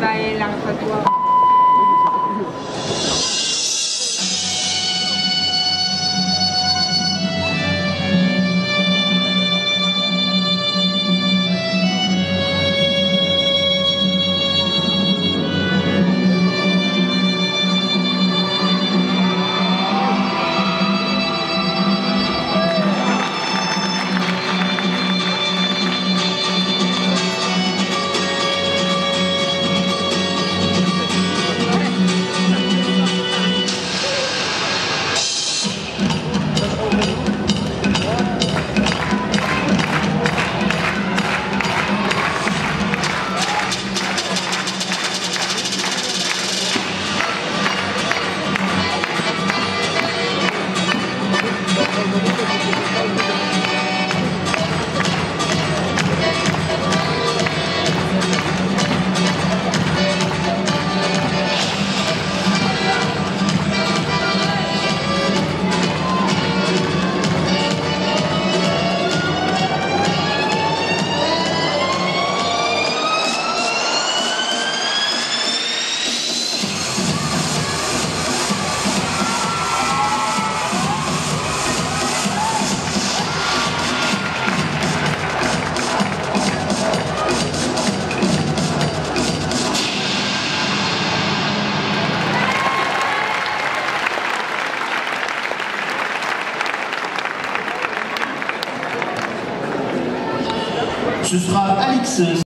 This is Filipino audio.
Dahil lang sa tuwa. Ce sera Alix